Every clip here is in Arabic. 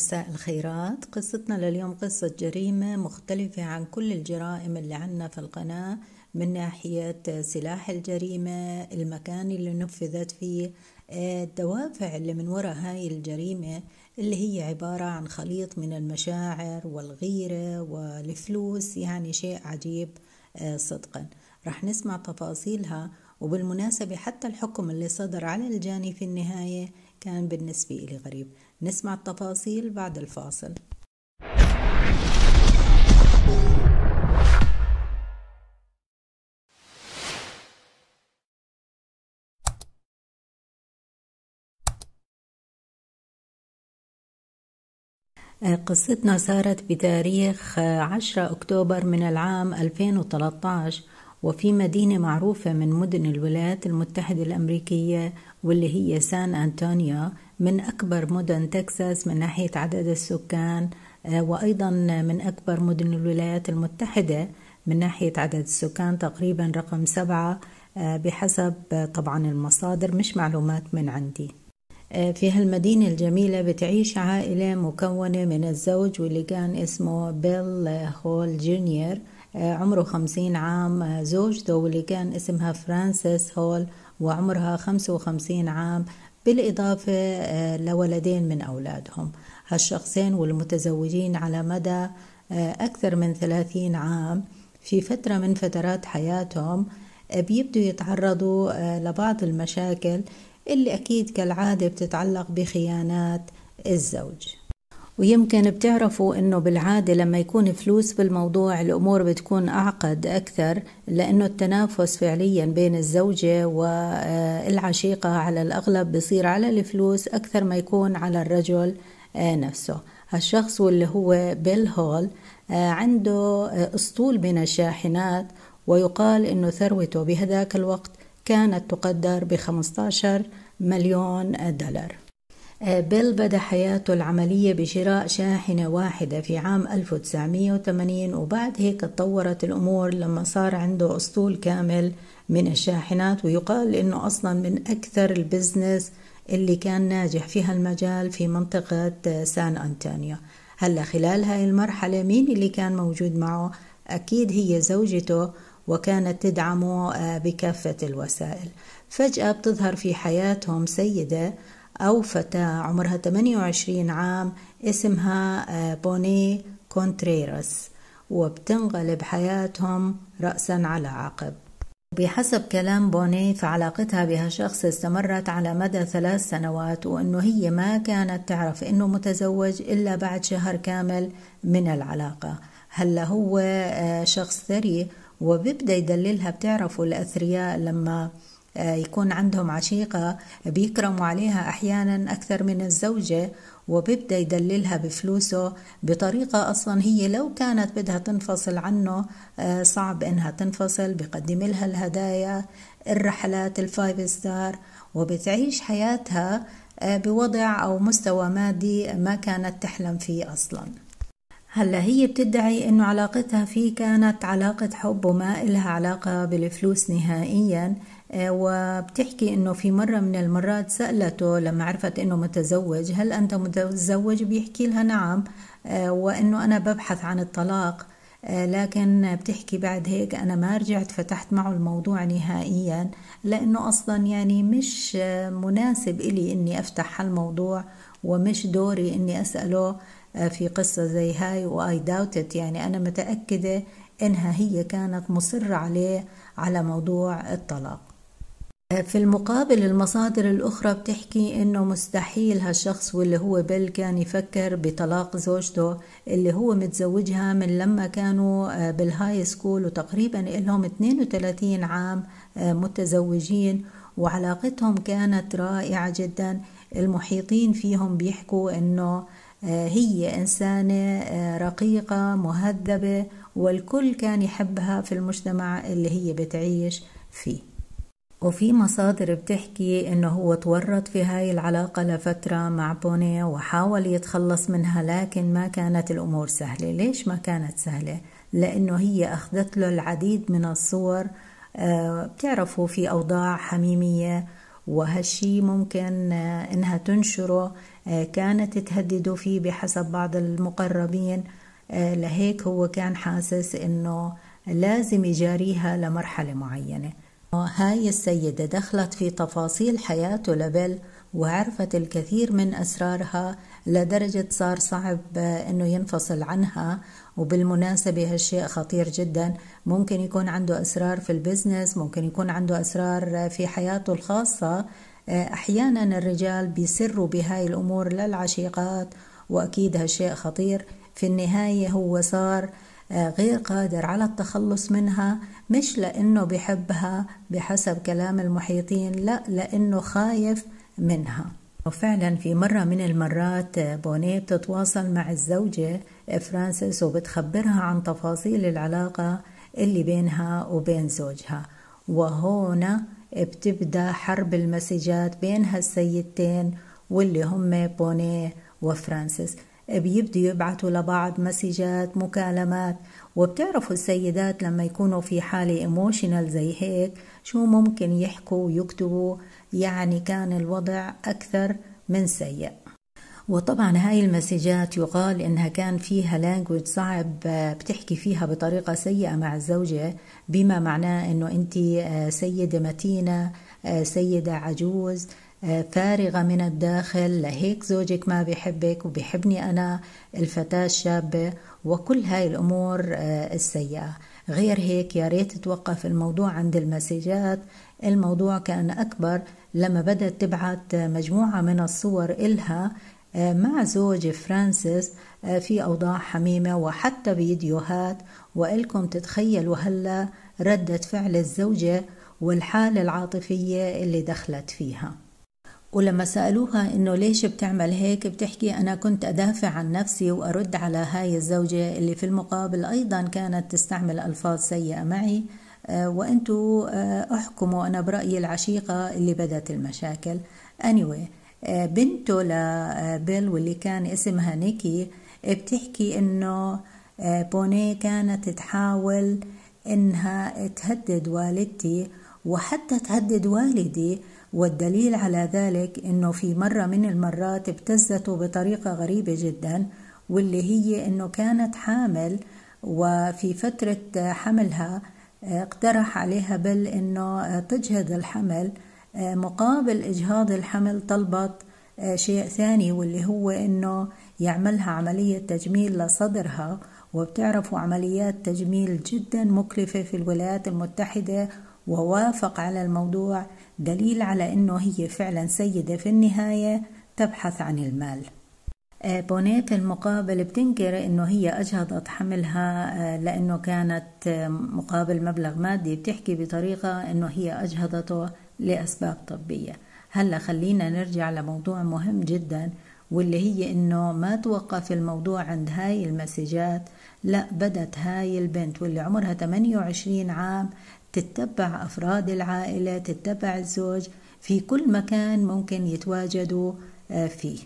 مساء الخيرات. قصتنا لليوم قصة جريمة مختلفة عن كل الجرائم اللي عنا في القناة من ناحية سلاح الجريمة المكان اللي نفذت فيه الدوافع اللي من وراء هاي الجريمة اللي هي عبارة عن خليط من المشاعر والغيرة والفلوس يعني شيء عجيب صدقا. رح نسمع تفاصيلها وبالمناسبة حتى الحكم اللي صدر على الجاني في النهاية كان بالنسبة لي غريب. نسمع التفاصيل بعد الفاصل. قصتنا صارت بتاريخ 10 أكتوبر من العام 2013 وفي مدينة معروفة من مدن الولايات المتحدة الأمريكية واللي هي سان أنطونيو من أكبر مدن تكساس من ناحية عدد السكان وأيضا من أكبر مدن الولايات المتحدة من ناحية عدد السكان تقريبا رقم سبعة بحسب طبعا المصادر مش معلومات من عندي. في هالمدينة الجميلة بتعيش عائلة مكونة من الزوج واللي كان اسمه بيل هول جونيور. عمره خمسين عام زوجته واللي كان اسمها فرانسيس هول وعمرها خمسة وخمسين عام. بالإضافة لولدين من أولادهم. هالشخصين والمتزوجين على مدى أكثر من ثلاثين عام في فترة من فترات حياتهم بيبدوا يتعرضوا لبعض المشاكل اللي أكيد كالعادة بتتعلق بخيانات الزوج. ويمكن بتعرفوا إنه بالعادة لما يكون فلوس بالموضوع الأمور بتكون أعقد أكثر لأنه التنافس فعليا بين الزوجة والعشيقة على الأغلب بصير على الفلوس أكثر ما يكون على الرجل نفسه. هالشخص واللي هو بيل هول عنده أسطول من الشاحنات ويقال إنه ثروته بهذاك الوقت كانت تقدر ب 15 مليون دولار. بيل بدأ حياته العملية بشراء شاحنة واحدة في عام 1980 وبعد هيك تطورت الأمور لما صار عنده أسطول كامل من الشاحنات ويقال إنه أصلا من أكثر ال business اللي كان ناجح في هالمجال في منطقة سان أنطونيو. هلأ خلال هاي المرحلة مين اللي كان موجود معه؟ أكيد هي زوجته وكانت تدعمه بكافة الوسائل. فجأة بتظهر في حياتهم سيدة أو فتاة عمرها 28 عام اسمها بوني كونتريراس وبتنقلب حياتهم رأسا على عقب. بحسب كلام بوني فعلاقتها بهالشخص استمرت على مدى ثلاث سنوات وأنه هي ما كانت تعرف أنه متزوج إلا بعد شهر كامل من العلاقة. هلا هو شخص ثري وبيبدأ يدللها بتعرفوا الأثرياء لما يكون عندهم عشيقة بيكرموا عليها أحيانا أكثر من الزوجة وبيبدأ يدللها بفلوسه بطريقة أصلا هي لو كانت بدها تنفصل عنه صعب إنها تنفصل. بقدم لها الهدايا الرحلات ال five star وبتعيش حياتها بوضع أو مستوى مادي ما كانت تحلم فيه أصلاً. هلا هي بتدعي إنه علاقتها فيه كانت علاقة حب وما إلها علاقة بالفلوس نهائيا. وبتحكي إنه في مرة من المرات سألته لما عرفت إنه متزوج هل أنت متزوج؟ بيحكي لها نعم وإنه أنا ببحث عن الطلاق لكن بتحكي بعد هيك أنا ما رجعت فتحت معه الموضوع نهائيا لأنه أصلا يعني مش مناسب إلي إني أفتح هالموضوع ومش دوري إني أسأله في قصة زي هاي وآي داوتت يعني أنا متأكدة إنها هي كانت مصرة عليه على موضوع الطلاق. في المقابل المصادر الأخرى بتحكي إنه مستحيل هالشخص واللي هو بيل كان يفكر بطلاق زوجته اللي هو متزوجها من لما كانوا بال high school وتقريبا لهم 32 عام متزوجين وعلاقتهم كانت رائعة جدا. المحيطين فيهم بيحكوا إنه هي إنسانة رقيقة مهذبة والكل كان يحبها في المجتمع اللي هي بتعيش فيه. وفي مصادر بتحكي إنه هو تورط في هاي العلاقة لفترة مع بوني وحاول يتخلص منها لكن ما كانت الأمور سهلة. ليش ما كانت سهلة؟ لأنه هي أخذت له العديد من الصور. بتعرفوا في أوضاع حميمية وهالشي ممكن إنها تنشره كانت تهدده فيه بحسب بعض المقربين. لهيك هو كان حاسس إنه لازم يجاريها لمرحلة معينة. هاي السيدة دخلت في تفاصيل حياته لبل وعرفت الكثير من أسرارها لدرجة صار صعب أنه ينفصل عنها. وبالمناسبة هالشيء خطير جدا. ممكن يكون عنده أسرار في البزنس ممكن يكون عنده أسرار في حياته الخاصة. أحيانا الرجال بيسروا بهاي الأمور للعشيقات وأكيد هالشيء خطير. في النهاية هو صار غير قادر على التخلص منها مش لأنه بحبها بحسب كلام المحيطين لا لأنه خايف منها. وفعلا في مرة من المرات بوني بتتواصل مع الزوجة فرانسيس وبتخبرها عن تفاصيل العلاقة اللي بينها وبين زوجها. وهنا بتبدأ حرب المسجات بين هالسيدتين واللي هم بوني وفرانسيس. بيبدوا يبعثوا لبعض مسجات مكالمات. وبتعرفوا السيدات لما يكونوا في حالة emotional زي هيك شو ممكن يحكوا ويكتبوا يعني كان الوضع أكثر من سيء. وطبعا هاي المسجات يقال إنها كان فيها لانجوج صعب بتحكي فيها بطريقة سيئة مع الزوجة بما معناه إنه انت سيدة متينة سيدة عجوز فارغة من الداخل لهيك زوجك ما بيحبك وبيحبني أنا الفتاة الشابة وكل هاي الأمور السيئة. غير هيك يا ريت توقف الموضوع عند المسجات. الموضوع كان أكبر لما بدأت تبعت مجموعة من الصور إلها مع زوج فرانسيس في أوضاع حميمة وحتى فيديوهات. وإلكم تتخيلوا هلا ردة فعل الزوجة والحالة العاطفية اللي دخلت فيها. ولما سألوها إنه ليش بتعمل هيك بتحكي أنا كنت أدافع عن نفسي وأرد على هاي الزوجة اللي في المقابل أيضا كانت تستعمل ألفاظ سيئة معي وأنتوا أحكموا أنا برأيي العشيقة اللي بدت المشاكل. Anyway بنته لبيل واللي كان اسمها نيكي بتحكي إنه بوني كانت تحاول إنها تهدد والدتي وحتى تهدد والدي والدليل على ذلك إنه في مرة من المرات ابتزته بطريقة غريبة جدا واللي هي إنه كانت حامل وفي فترة حملها اقترح عليها بل إنه تجهض الحمل مقابل إجهاض الحمل طلبت شيء ثاني واللي هو إنه يعملها عملية تجميل لصدرها وبتعرفوا عمليات تجميل جدا مكلفة في الولايات المتحدة ووافق على الموضوع دليل على إنه هي فعلا سيدة في النهاية تبحث عن المال. بونيت المقابل بتنكر إنه هي أجهضت حملها لأنه كانت مقابل مبلغ مادي بتحكي بطريقة إنه هي أجهضته لأسباب طبية. هلأ خلينا نرجع لموضوع مهم جدا واللي هي إنه ما توقف الموضوع عند هاي المسجات لأ بدت هاي البنت واللي عمرها 28 عام تتبع أفراد العائلة تتبع الزوج في كل مكان ممكن يتواجدوا فيه.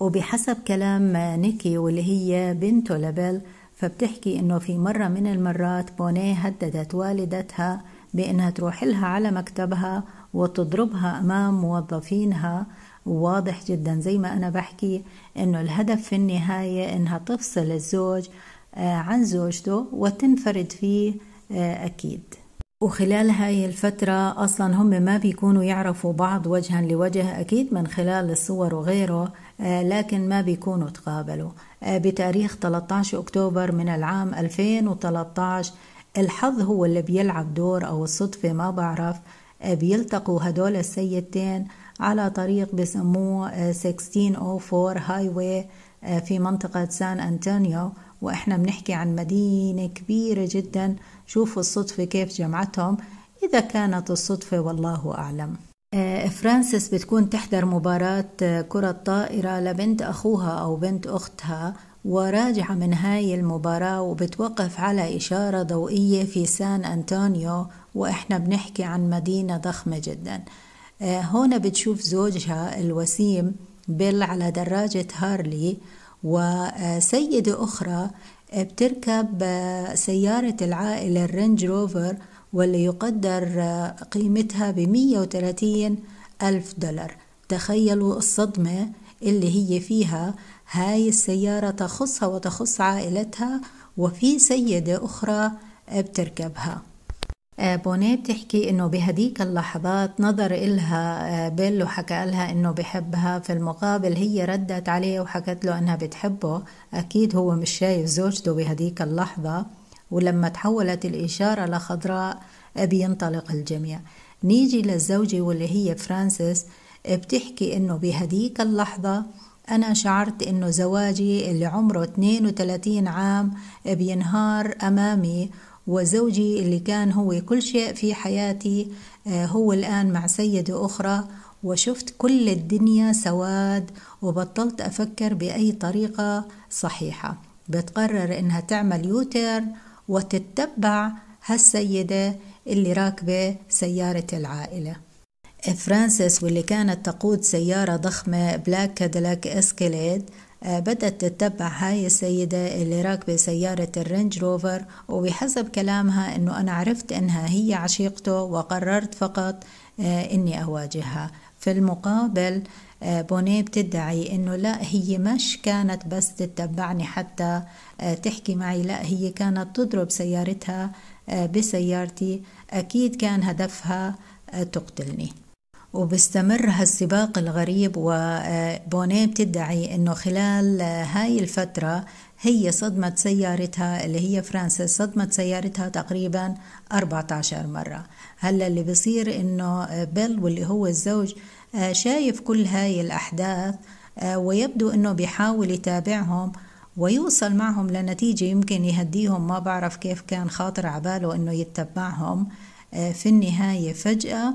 وبحسب كلام نيكي واللي هي بنته لبل فبتحكي إنه في مرة من المرات بونيه هددت والدتها بإنها تروح لها على مكتبها وتضربها أمام موظفينها. واضح جدا زي ما أنا بحكي إنه الهدف في النهاية إنها تفصل الزوج عن زوجته وتنفرد فيه أكيد. وخلال هاي الفترة أصلا هم ما بيكونوا يعرفوا بعض وجها لوجه أكيد من خلال الصور وغيره لكن ما بيكونوا تقابلوا. بتاريخ 13 أكتوبر من العام 2013 الحظ هو اللي بيلعب دور أو الصدفة ما بعرف. بيلتقوا هدول السيدتين على طريق بسموه 1604 هاي واي في منطقة سان أنطونيو. وإحنا بنحكي عن مدينة كبيرة جدا شوفوا الصدفة كيف جمعتهم. إذا كانت الصدفة والله أعلم. فرانسيس بتكون تحضر مباراة كرة طائرة لبنت أخوها أو بنت أختها وراجعة من هاي المباراة وبتوقف على إشارة ضوئية في سان أنطونيو وإحنا بنحكي عن مدينة ضخمة جدا. هنا بتشوف زوجها الوسيم بيل على دراجة Harley وسيدة أخرى بتركب سيارة العائلة ال Range Rover واللي يقدر قيمتها ب 130 ألف دولار. تخيلوا الصدمة اللي هي فيها. هاي السيارة تخصها وتخص عائلتها وفي سيدة أخرى بتركبها. آه، بوني بتحكي إنه بهديك اللحظات نظر إلها آه، بيل وحكى لها إنه بحبها في المقابل هي ردت عليه وحكت له إنها بتحبه. أكيد هو مش شايف زوجته بهديك اللحظة. ولما تحولت الإشارة لخضراء بينطلق الجميع. نيجي للزوجة واللي هي فرانسيس بتحكي إنه بهديك اللحظة أنا شعرت إنه زواجي اللي عمره 32 عام بينهار أمامي. وزوجي اللي كان هو كل شيء في حياتي آه، هو الآن مع سيدة أخرى. وشفت كل الدنيا سواد وبطلت أفكر بأي طريقة صحيحة. بتقرر إنها تعمل U-turn وتتبع هالسيدة اللي راكبة سيارة العائلة. فرانسيس واللي كانت تقود سيارة ضخمة black Cadillac Escalade بدأت تتبع هاي السيدة اللي راكبة سيارة ال Range Rover وبحسب كلامها إنه أنا عرفت إنها هي عشيقته وقررت فقط آه، إني أواجهها. في المقابل آه، بوني بتدعي إنه لا هي مش كانت بس تتبعني حتى تحكي معي لا هي كانت تضرب سيارتها بسيارتي. أكيد كان هدفها تقتلني. وبستمر هالسباق الغريب وبونيه بتدعي إنه خلال هاي الفترة هي صدمت سيارتها اللي هي فرانسيس صدمت سيارتها تقريبا 14 مرة. هلا اللي بصير إنه بيل واللي هو الزوج شايف كل هاي الأحداث ويبدو إنه بيحاول يتابعهم ويوصل معهم لنتيجة يمكن يهديهم. ما بعرف كيف كان خاطر عباله إنه يتبعهم في النهاية. فجأة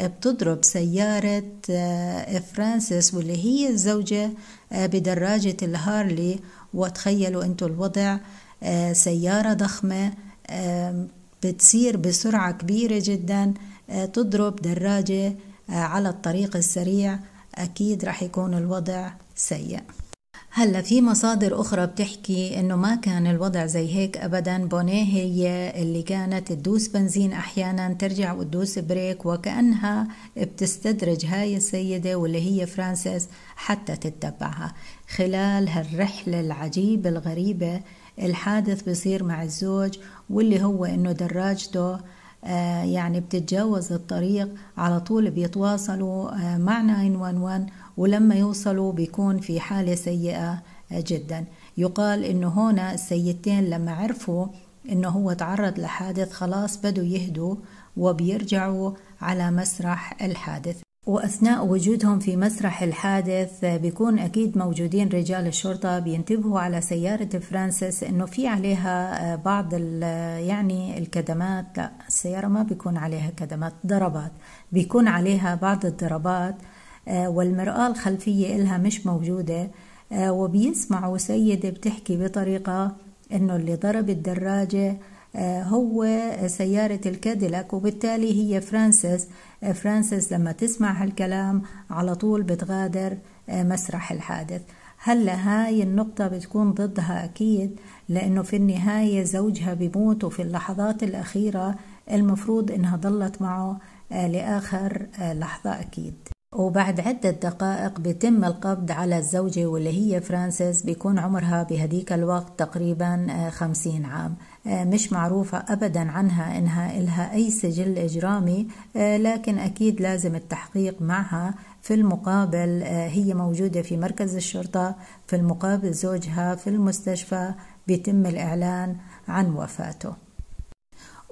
بتضرب سيارة آه، فرانسيس واللي هي الزوجة آه، بدراجة الهارلي. وتخيلوا أنتوا الوضع آه، سيارة ضخمة بتسير بسرعة كبيرة جدا تضرب دراجة على الطريق السريع. أكيد رح يكون الوضع سيء. هلا في مصادر أخرى بتحكي إنه ما كان الوضع زي هيك أبدا؟ بوني هي اللي كانت تدوس بنزين أحيانا ترجع وتدوس brake وكأنها بتستدرج هاي السيدة واللي هي فرانسيس حتى تتبعها. خلال هالرحلة العجيبة الغريبة الحادث بصير مع الزوج واللي هو إنه دراجته آه يعني بتتجاوز الطريق على طول بيتواصلوا آه مع 911 ولما يوصلوا بيكون في حالة سيئة جدا. يقال إنه هنا السيدتين لما عرفوا إنه هو تعرض لحادث خلاص بدوا يهدوا وبيرجعوا على مسرح الحادث. وأثناء وجودهم في مسرح الحادث بيكون أكيد موجودين رجال الشرطة بينتبهوا على سيارة فرانسيس إنه في عليها بعض يعني الكدمات. لا السيارة ما بيكون عليها كدمات ضربات. بيكون عليها بعض الضربات. والمرآة الخلفية إلها مش موجودة. آه، وبيسمعوا سيدة بتحكي بطريقة إنه اللي ضرب الدراجة آه، هو سيارة ال Cadillac. وبالتالي هي فرانسيس. فرانسيس لما تسمع هالكلام على طول بتغادر مسرح الحادث. هلأ هاي النقطة بتكون ضدها أكيد لأنه في النهاية زوجها بيموت وفي اللحظات الأخيرة المفروض إنها ضلت معه لآخر لحظة أكيد. وبعد عدة دقائق بيتم القبض على الزوجة واللي هي فرانسيس بيكون عمرها بهديك الوقت تقريبا آه، خمسين عام. آه، مش معروفة أبدا عنها إنها إلها أي سجل إجرامي آه، لكن أكيد لازم التحقيق معها. في المقابل هي موجودة في مركز الشرطة في المقابل زوجها في المستشفى بيتم الإعلان عن وفاته.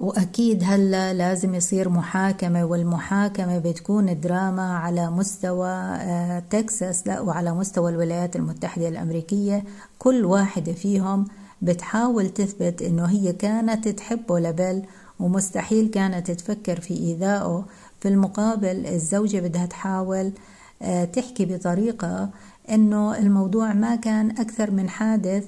وأكيد هلا لازم يصير محاكمة والمحاكمة بتكون دراما على مستوى آه، تكساس لا وعلى مستوى الولايات المتحدة الأمريكية. كل واحدة فيهم بتحاول تثبت إنه هي كانت تحبه لبل ومستحيل كانت تفكر في إيذائه. في المقابل الزوجة بدها تحاول آه، تحكي بطريقة إنه الموضوع ما كان أكثر من حادث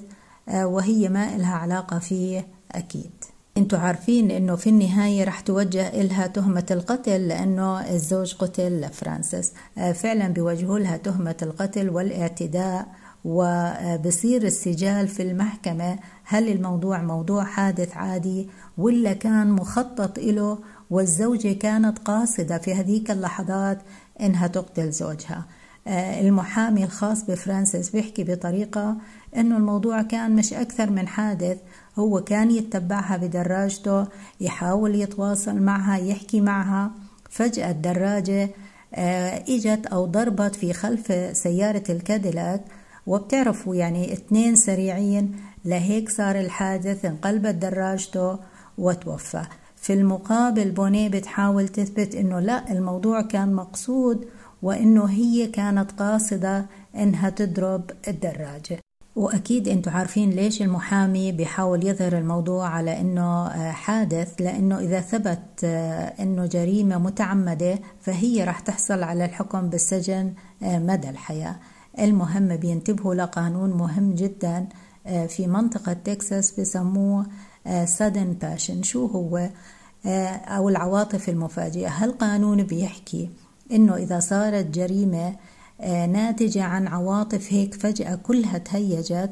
آه، وهي ما إلها علاقة فيه أكيد. أنتوا عارفين انه في النهاية رح توجه إلها تهمة القتل لأنه الزوج قتل لفرانسيس آه، فعلا بيوجهوا لها تهمة القتل والاعتداء وبصير السجال في المحكمة. هل الموضوع موضوع حادث عادي ولا كان مخطط له والزوجة كانت قاصدة في هذيك اللحظات إنها تقتل زوجها. المحامي الخاص بفرانسيس بيحكي بطريقة إنه الموضوع كان مش أكثر من حادث. هو كان يتبعها بدراجته يحاول يتواصل معها يحكي معها. فجأة الدراجة آه، إجت أو ضربت في خلف سيارة الكاديلاك. وبتعرفوا يعني اثنين سريعين لهيك صار الحادث انقلبت دراجته وتوفى. في المقابل بوني بتحاول تثبت إنه لا الموضوع كان مقصود وإنه هي كانت قاصدة إنها تضرب الدراجة. وأكيد أنتم عارفين ليش المحامي بيحاول يظهر الموضوع على إنه آه، حادث لأنه إذا ثبت آه، إنه جريمة متعمدة فهي راح تحصل على الحكم بالسجن آه، مدى الحياة. المهم بينتبهوا لقانون مهم جدا في منطقة تكساس بسموه sudden passion. شو هو؟ أو العواطف المفاجئة. هالقانون بيحكي إنه إذا صارت جريمة آه، ناتجة عن عواطف هيك فجأة كلها تهيجت.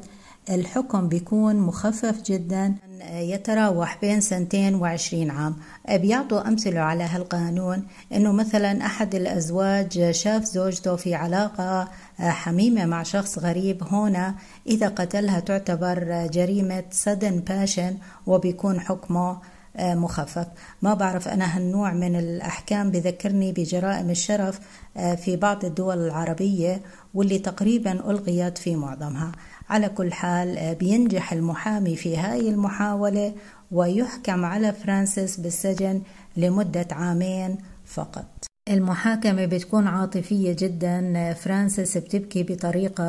الحكم بيكون مخفف جدا يتراوح بين سنتين وعشرين عام. بيعطوا أمثلة على هالقانون أنه مثلا أحد الأزواج شاف زوجته في علاقة آه، حميمة مع شخص غريب. هنا إذا قتلها تعتبر جريمة sudden passion وبيكون حكمه آه، مخفف. ما بعرف أنا هالنوع من الأحكام بذكرني بجرائم الشرف آه، في بعض الدول العربية واللي تقريبا ألغيت في معظمها. على كل حال آه، بينجح المحامي في هاي المحاولة ويحكم على فرانسيس بالسجن لمدة عامين فقط. المحاكمة بتكون عاطفية جدا. فرانسيس بتبكي بطريقة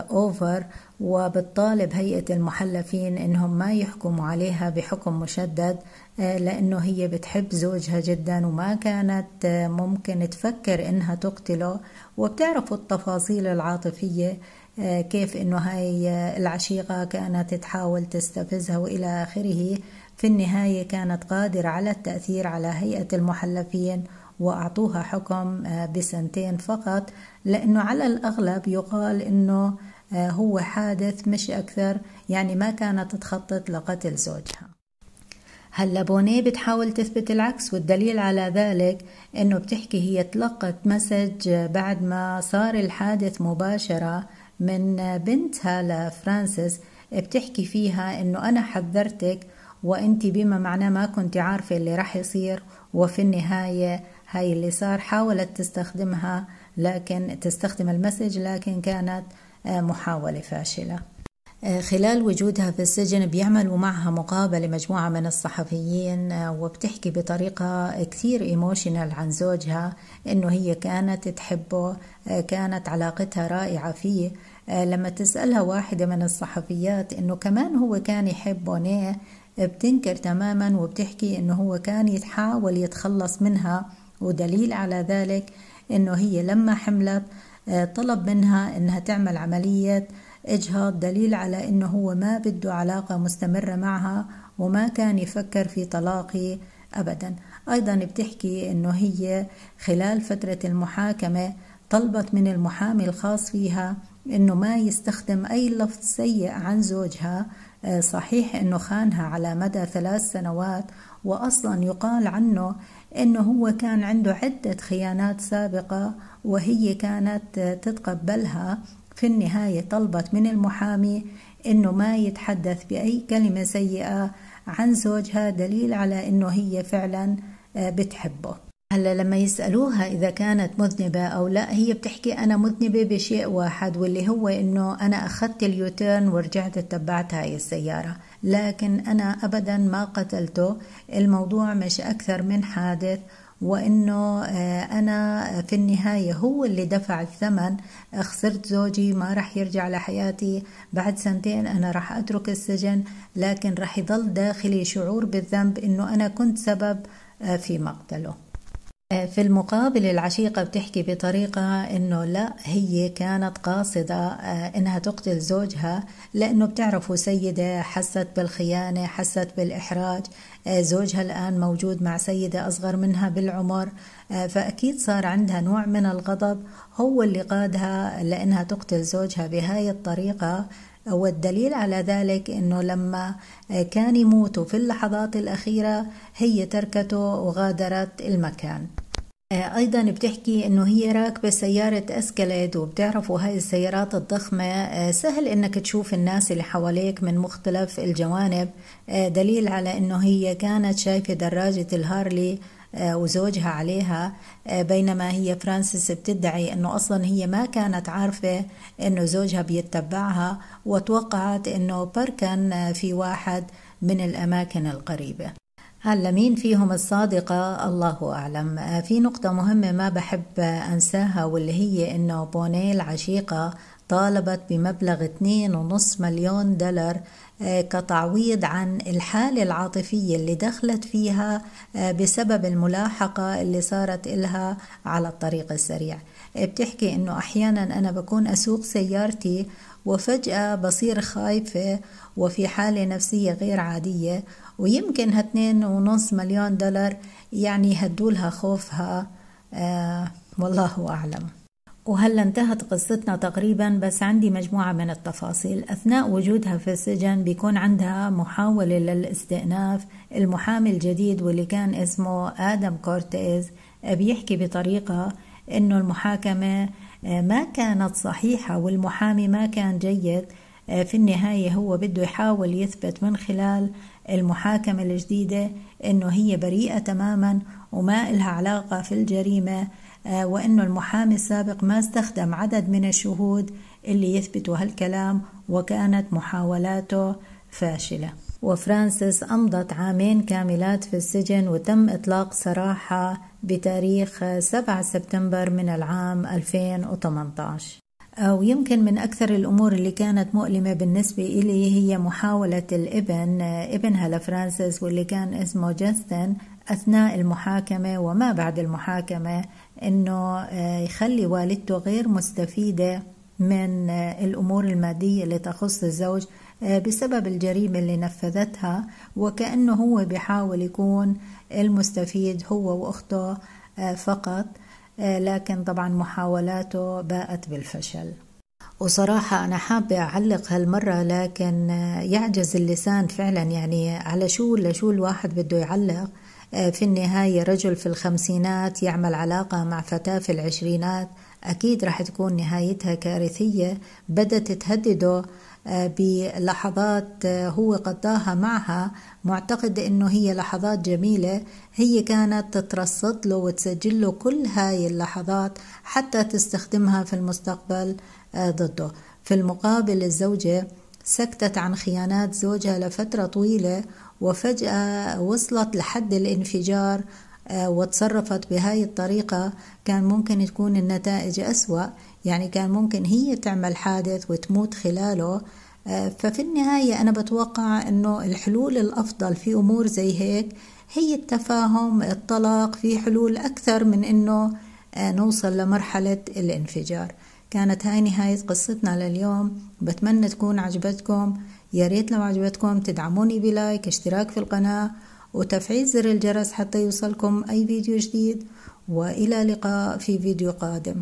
over وبتطالب هيئة المحلفين إنهم ما يحكموا عليها بحكم مشدد آه، لأنه هي بتحب زوجها جدا وما كانت آه، ممكن تفكر إنها تقتله. وبتعرفوا التفاصيل العاطفية آه، كيف إنه هاي العشيقة كانت تحاول تستفزها وإلى آخره. في النهاية كانت قادرة على التأثير على هيئة المحلفين وأعطوها حكم بسنتين فقط لأنه على الأغلب يقال أنه آه، هو حادث مش أكثر يعني ما كانت تخطط لقتل زوجها. هلا بوني بتحاول تثبت العكس والدليل على ذلك إنه بتحكي هي تلقت مسج بعد ما صار الحادث مباشرة من بنتها لفرانسيس بتحكي فيها إنه أنا حذرتك وانت بما معناه ما كنت عارفة اللي راح يصير وفي النهاية هاي اللي صار حاولت تستخدمها لكن تستخدم ال message لكن كانت محاولة فاشلة. آه، خلال وجودها في السجن بيعملوا معها مقابلة مجموعة من الصحفيين آه، وبتحكي بطريقة كثير emotional عن زوجها إنه هي كانت تحبه آه، كانت علاقتها رائعة فيه. لما تسألها واحدة من الصحفيات إنه كمان هو كان يحب بونيه بتنكر تماما وبتحكي إنه هو كان يتحاول يتخلص منها. ودليل على ذلك إنه هي لما حملت آه، طلب منها إنها تعمل عملية إجهاض دليل على إنه هو ما بده علاقة مستمرة معها وما كان يفكر في طلاقي ابدا. أيضا بتحكي إنه هي خلال فترة المحاكمة طلبت من المحامي الخاص فيها إنه ما يستخدم أي لفظ سيء عن زوجها. آه، صحيح إنه خانها على مدى ثلاث سنوات واصلا يقال عنه إنه هو كان عنده عدة خيانات سابقة وهي كانت تتقبلها. في النهاية طلبت من المحامي إنه ما يتحدث بأي كلمة سيئة عن زوجها دليل على إنه هي فعلا بتحبه. هلا لما يسألوها إذا كانت مذنبة أو لا هي بتحكي أنا مذنبة بشيء واحد واللي هو إنه أنا أخذت اليوتيرن ورجعت اتبعت هاي السيارة. لكن أنا أبدا ما قتلته. الموضوع مش أكثر من حادث وإنه آه، أنا في النهاية هو اللي دفع الثمن. خسرت زوجي ما راح يرجع لحياتي. بعد سنتين أنا راح أترك السجن لكن راح يضل داخلي شعور بالذنب إنه أنا كنت سبب آه، في مقتله. في المقابل العشيقة بتحكي بطريقة إنه لا هي كانت قاصدة آه، إنها تقتل زوجها لأنه بتعرفوا سيدة حست بالخيانة حست بالإحراج. آه، زوجها الآن موجود مع سيدة أصغر منها بالعمر. فأكيد صار عندها نوع من الغضب. هو اللي قادها لأنها تقتل زوجها بهاي الطريقة. والدليل على ذلك إنه لما كان يموت في اللحظات الأخيرة هي تركته وغادرت المكان. أيضا بتحكي إنه هي راكبة سيارة أسكليد وبتعرفوا هاي السيارات الضخمة. آه، سهل إنك تشوف الناس اللي حواليك من مختلف الجوانب. دليل على إنه هي كانت شايفة دراجة الهارلي وزوجها عليها. بينما هي فرانسيس بتدعي إنه أصلا هي ما كانت عارفة إنه زوجها بيتبعها وتوقعت إنه بركن في واحد من الأماكن القريبة. هلا مين فيهم الصادقة؟ الله أعلم. آه، في نقطة مهمة ما بحب أنساها واللي هي إنه بوني العشيقة طالبت بمبلغ 2.5 مليون دولار آه، كتعويض عن الحالة العاطفية اللي دخلت فيها آه، بسبب الملاحقة اللي صارت إلها على الطريق السريع. بتحكي إنه أحيانا أنا بكون أسوق سيارتي وفجأة بصير خايفة وفي حالة نفسية غير عادية ويمكن هاتنين ونص مليون دولار يعني يهدولها خوفها. آه والله أعلم. وهلا انتهت قصتنا تقريبا؟ بس عندي مجموعة من التفاصيل. أثناء وجودها في السجن بيكون عندها محاولة للاستئناف. المحامي الجديد واللي كان اسمه آدم كورتيز بيحكي بطريقة إنه المحاكمة ما كانت صحيحة والمحامي ما كان جيد. في النهاية هو بده يحاول يثبت من خلال المحاكمة الجديدة إنه هي بريئة تماما وما إلها علاقة في الجريمة. آه، وإنه المحامي السابق ما استخدم عدد من الشهود اللي يثبتوا هالكلام وكانت محاولاته فاشلة. وفرانسيس أمضت عامين كاملات في السجن وتم إطلاق سراحها بتاريخ 7 سبتمبر من العام 2018 ويمكن من أكثر الأمور اللي كانت مؤلمة بالنسبة إلي هي محاولة الابن ابنها لفرانسيس واللي كان اسمه جاستن أثناء المحاكمة وما بعد المحاكمة أنه آه، يخلي والدته غير مستفيدة من آه، الأمور المادية اللي تخص الزوج آه، بسبب الجريمة اللي نفذتها وكأنه هو بيحاول يكون المستفيد هو وأخته فقط لكن طبعا محاولاته باءت بالفشل. وصراحة أنا حابة أعلق هالمرة لكن يعجز اللسان فعلا يعني على شو ولا شو الواحد بده يعلق. في النهاية رجل في الخمسينات يعمل علاقة مع فتاة في العشرينات. أكيد رح تكون نهايتها كارثية. بدت تهدده بلحظات هو قضاها معها. معتقد إنه هي لحظات جميلة. هي كانت تترصد له وتسجل له كل هاي اللحظات حتى تستخدمها في المستقبل آه، ضده. في المقابل الزوجة سكتت عن خيانات زوجها لفترة طويلة وفجأة وصلت لحد الانفجار آه، وتصرفت بهاي الطريقة. كان ممكن تكون النتائج أسوأ يعني كان ممكن هي تعمل حادث وتموت خلاله. آه، ففي النهاية أنا بتوقع أنه الحلول الأفضل في أمور زي هيك هي التفاهم الطلاق في حلول أكثر من أنه آه، نوصل لمرحلة الانفجار. كانت هاي نهاية قصتنا لليوم. بتمنى تكون عجبتكم. يا ريت لو عجبتكم تدعموني ب like اشتراك في القناة وتفعيل زر الجرس حتى يوصلكم أي فيديو جديد. وإلى لقاء في فيديو قادم.